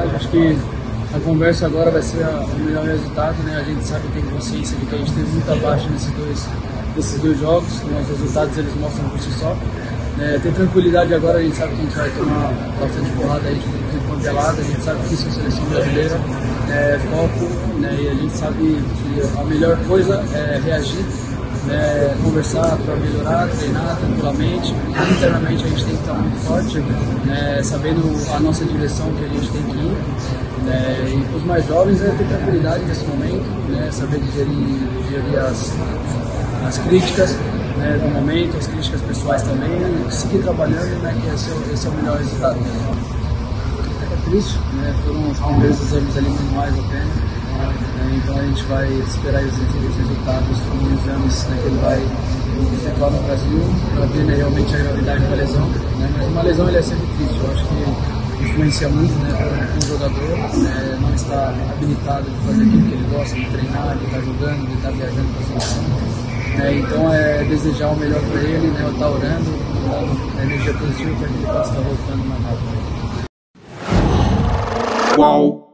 Acho que a conversa agora vai ser o melhor resultado, né? A gente sabe tem consciência de que a gente teve muita baixa nesses dois, nesses dois jogos, né? os resultados eles mostram por si só. É, ter tranquilidade agora, a gente sabe que a gente vai tomar bastante porrada aí de congelada, a gente sabe que isso é seleção brasileira, é foco, né? E a gente sabe que a melhor coisa é reagir né, conversar para melhorar, treinar tranquilamente. Internamente a gente tem que estar muito forte, né, sabendo a nossa direção que a gente tem que ir. Né, e para os mais jovens é ter tranquilidade nesse momento, né, saber digerir, digerir as, as críticas né, do momento, as críticas pessoais também, seguir trabalhando, né, que esse é, esse é o melhor resultado. É triste, né, foram os primeiros exames ali manuais apenas. Né, então a gente vai esperar os, os resultados dos exames né, que ele vai efetuar no Brasil para ver né, realmente a gravidade da lesão. Né, mas uma lesão ele é sempre triste, eu acho que influencia muito né, para um jogador né, não está habilitado de fazer aquilo que ele gosta, de treinar, de estar jogando, de estar viajando para a seleção. Né, então é desejar o melhor para ele, né, estar orando, dando energia positiva para que ele possa estar voltando mais rápido. Qual